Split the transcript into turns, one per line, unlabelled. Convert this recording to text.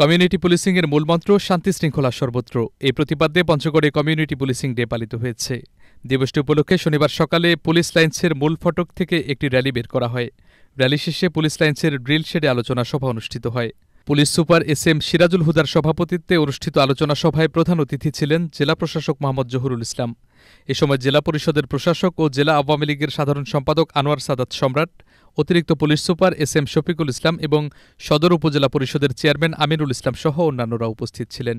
Community পুলিশিংয়ের মূলমন্ত্র শান্তি শৃঙ্খলা সর্বত্র। এই প্রতিপাদ্যে পঞ্চগড়ে কমিউনিটি পুলিশিং ডে পালিত হয়েছে। দিবসটি উপলক্ষে শনিবার সকালে পুলিশ লাইন্সের মূল ফটক থেকে একটি র্যালি বের করা হয়। র্যালি শেষে পুলিশ লাইন্সের ড্রিল শেডে আলোচনা সভা অনুষ্ঠিত হয়। Police super S M Sirajul হুদার সভাপতিত্বে অনুষ্ঠিত আলোচনা সভায় প্রধান অতিথি ছিলেন জেলা প্রশাসক মোহাম্মদ জহুরুল ইসলাম। এ সময় জেলা পরিষদের প্রশাসক ও জেলা আওয়ামী লীগের সাধারণ সম্পাদক আনোয়ার সাদাত সম্রাট, অতিরিক্ত police super S M Shafiqul Islam এবং সদর উপজেলা পরিষদের চেয়ারম্যান আমিরুল ইসলাম সহ অন্যান্যরা উপস্থিত ছিলেন।